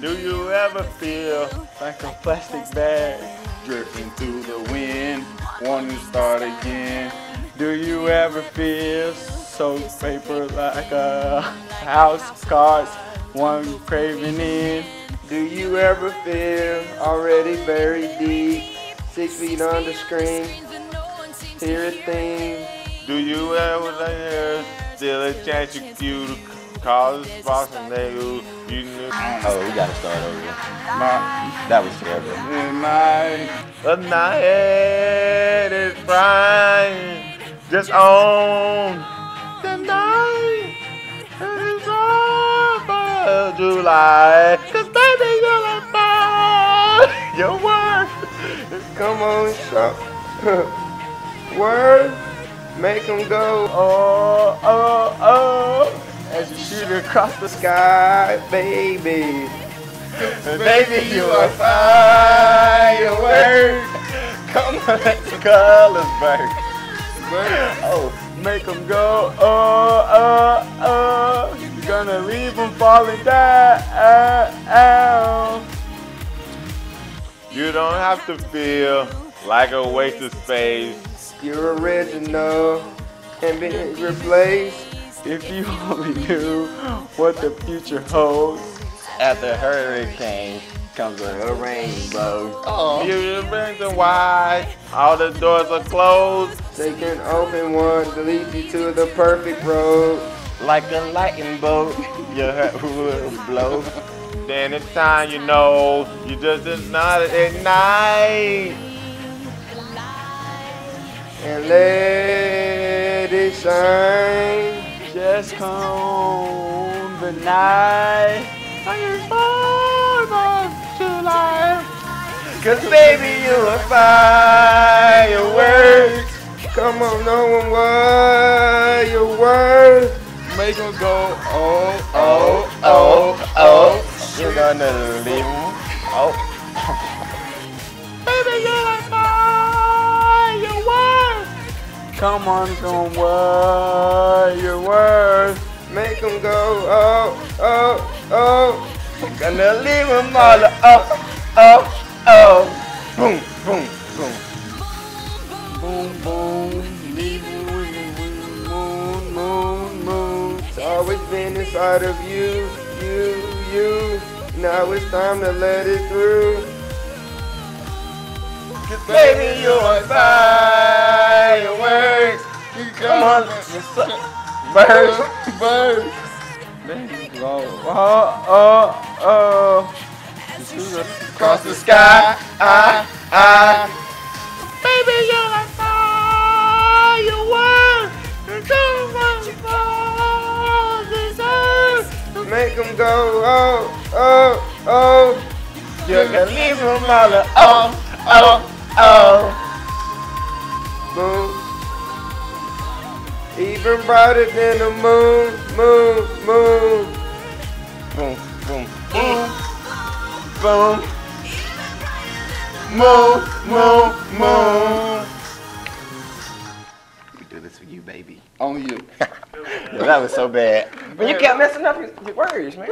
Do you ever feel like a plastic bag drifting through the wind, wanting to start again? Do you ever feel so paper like a house cards, one craving in? Do you ever feel already buried deep, six feet under screen, hear a thing? Do you ever feel still a chance you you to call this and they you you knew Oh, we gotta start over. my That was terrible. my the night is bright just on the night is over July cause baby you're like fire your word Come on, shop. Word, make 'em go oh oh shoot across the sky baby. Baby, you are firework. Come on, let the colors burn. Oh, make them go, oh, oh, oh. You're gonna leave them falling down. You don't have to feel like a waste of space. You're original and being replaced. If you only knew what the future holds. After hurricane comes a rainbow. Oh. You the reason why all the doors are closed. They can open one to lead you to the perfect road. Like a lightning bolt, your heart will blow. Then it's time you know you just just not at night. And let it shine. Just come the night. I can find my July. Cause baby you a firework. Come on, no one what your word. Make 'em go oh Oh, oh, oh. You're gonna leave. Oh, Baby you Come on, come what your word. Make 'em go, oh, oh, oh. gonna leave them all. Oh, oh, oh. Boom, boom, boom. Boom, boom, leave moon, moon, moon. It's always been inside of you, you, you. Now it's time to let it through. Cause baby, you're fireworks. Come on. Baby, go, oh, oh, oh. Across the sky, ah, ah. Baby, you're a fireworks. Come on, this earth. Make 'em go, oh, oh, oh. You're gonna leave them all. Oh, oh, oh. Moon. Even brighter than the moon, moon, moon. Boom, boom. Boom. Boom. Moon, moon, moon. We do this for you, baby. On you. Yeah, that was so bad. But you kept messing up your, your words, man.